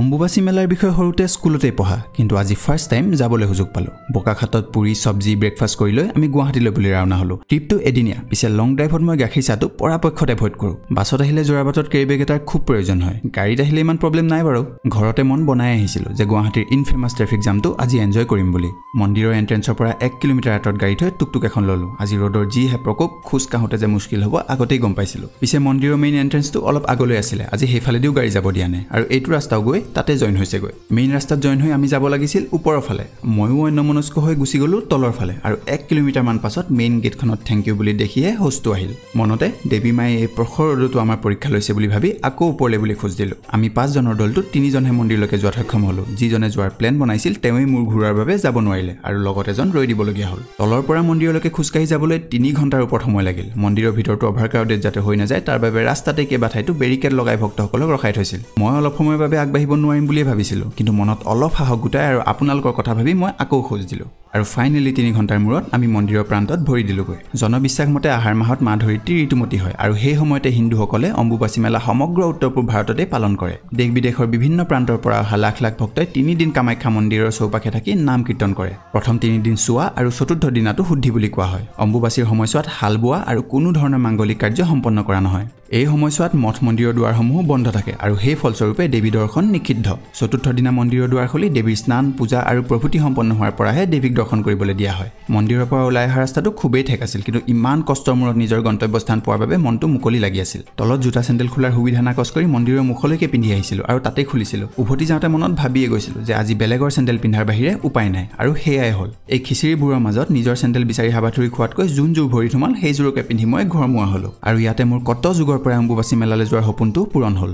অম্বুবাচী মেলাৰ বিষয়ে সৰুতে স্কুলতেই পঢ়া কিন্তু আজি ফাৰ্ষ্ট টাইম যাবলৈ সুযোগ পালোঁ। বোকাখাটত পুৰি চব্জি ব্ৰেকফাষ্ট কৰি লৈ আমি গুৱাহাটীলৈ বুলি ৰাওনা হ'লোঁ। ট্ৰিপটো এদিনীয়া পিছে লং ড্ৰাইভত মই গাখীৰ চাহটো পৰাপক্ষত এভইড কৰোঁ। বাছত আহিলে যোৰাবাটত কেৰি বেগ এটাৰ খুব প্ৰয়োজন হয়। গাড়ীত আহিলে ইমান প্ৰব্লেম নাই বাৰু। ঘৰতে মন বনাই আহিছিলোঁ যে গুৱাহাটীৰ ইনফেমাছ ট্ৰেফিক জামটো আজি এনজয় কৰিম বুলি। মন্দিৰৰ এণ্ট্ৰেঞ্চৰ পৰা এক কিলোমিটাৰ আঁতৰত গাড়ী থৈ টুকটুক এখন ল'লোঁ। আজি ৰ'দৰ যিহে প্ৰকোপ খোজ কাঢ়োঁতে যে মুস্কিল হ'ব আগতেই গম পাইছিলোঁ। পিছে মন্দিৰৰ মেইন এণ্ট্ৰেঞ্চটো অলপ আগলৈ আছিলে। আজি সেইফালেদিও গাড়ী যাব দিয়া নাই। আৰু এইটো ৰাস্তাও গৈ তাতে জইন হৈছেগৈ। মেইন ৰাস্তাত জইন হৈ আমি যাব লাগিছিল ওপৰৰ ফালে। ময়ো অন্যমনস্ক হৈ গুচি গ'লোঁ তলৰ ফালে আৰু এক কিলোমিটাৰমান পাছত মেইন গেটখনত থেংক ইউ বুলি দেখিহে হোচটো আহিল। মনতে দেৱী মায়ে এই প্ৰখৰ ৰ'দতো আমাৰ পৰীক্ষা লৈছে বুলি ভাবি আকৌ ওপৰলৈ বুলি খোজ দিলোঁ। আমি পাঁচজনৰ দলটোত তিনিজনহে মন্দিৰলৈকে যোৱাত সক্ষম হ'লোঁ। যিজনে যোৱাৰ প্লেন বনাইছিল তেওঁৱেই মূৰ ঘূৰোৱাৰ বাবে যাব নোৱাৰিলে আৰু লগত এজন ৰৈ দিবলগীয়া হ'ল। তলৰ পৰা মন্দিৰলৈকে খোজকাঢ়ি যাবলৈ তিনি ঘণ্টাৰ ওপৰত সময় লাগিল। মন্দিৰৰ ভিতৰতো অভাৰ ক্ৰাউডেড যাতে হৈ নাযায় তাৰ বাবে ৰাস্তাতে কেইবা ঠাইতো বেৰিকেড লগাই ভক্তসকলক ৰখাই থৈছিল। মই অলপ সময়ৰ বাবে আগবাঢ়িব নোৱাৰিম বুলিয়ে ভাবিছিলোঁ। কিন্তু মনত অলপ সাহস গোটাই আৰু আপোনালোকৰ কথা ভাবি মই আকৌ খোজ দিলোঁ। আৰু ফাইনেলি তিনি ঘণ্টাৰ মূৰত আমি মন্দিৰৰ প্ৰান্তত ভৰি দিলোঁগৈ। জনবিশ্বাস মতে আহাৰ মাহত মা ধৰিত্ৰী ঋতুমতী হয় আৰু সেই সময়তে হিন্দুসকলে অম্বুবাচী মেলা সমগ্ৰ উত্তৰ পূব ভাৰততেই পালন কৰে। দেশ বিদেশৰ বিভিন্ন প্ৰান্তৰ পৰা অহা লাখ লাখ ভক্তই তিনিদিন কামাখ্যা মন্দিৰৰ চৌপাশে থাকি নাম কীৰ্তন কৰে। প্ৰথম তিনিদিন চোৱা আৰু চতুৰ্থ দিনাটো শুদ্ধি বুলি কোৱা হয়। অম্বুবাচীৰ সময়ছোৱাত হাল বোৱা আৰু কোনো ধৰণৰ মাংগলিক কাৰ্য সম্পন্ন কৰা নহয়। এই সময়ছোৱাত মঠ মন্দিৰৰ দুৱাৰসমূহো বন্ধ থাকে আৰু সেই ফলস্বৰূপে দেৱী দৰ্শন নিষিদ্ধ। চতুৰ্থ দিনা মন্দিৰৰ দুৱাৰ খুলি দেৱীৰ স্নান পূজা আৰু প্ৰভূতি সম্পন্ন হোৱাৰ পৰাহে দেৱীক দৰ্শন কৰিবলৈ দিয়া হয়। মন্দিৰৰ পৰা ওলাই অহা ৰাস্তাটো খুবেই ঠেক আছিল কিন্তু ইমান কষ্টৰ মূৰত নিজৰ গন্তব্যস্থান পোৱাৰ বাবে মনটো মুকলি লাগি আছিল। তলত জোতা চেণ্ডেল খোলাৰ সুবিধা নাকচ কৰি মন্দিৰৰ মুখলৈকে পিন্ধি আহিছিলোঁ আৰু তাতেই খুলিছিলোঁ। উভতি যাওঁতে মনত ভাবিয়ে গৈছিলোঁ যে আজি বেলেগৰ চেণ্ডেল পিন্ধাৰ বাহিৰে উপায় নাই আৰু সেয়াই হ'ল। এই খিচিৰিবোৰৰ মাজত নিজৰ চেণ্ডেল বিচাৰি হাবাথুৰি খোৱাতকৈ যোন যোৰ ভৰি সোমাল সেইযোৰকে পিন্ধি মই ঘৰমুৱা হ'লোঁ। আৰু ইয়াতে মোৰ কত যুগৰ পৰা অম্বুবাচী মেলালৈ যোৱাৰ সপোনটো পূৰণ হ'ল।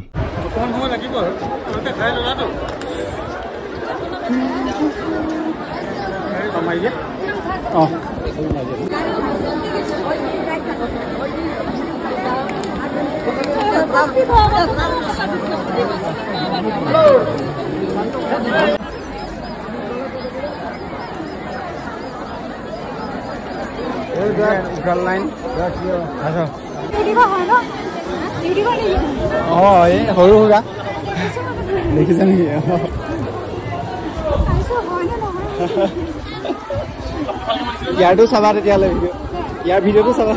লাইন অঁ এই সৰু সুৰা। দেখিছে নেকি? ইয়াৰটো চাবা তেতিয়াহ'লে ভিডিঅ' ইয়াৰ ভিডিঅ'টো চাবা।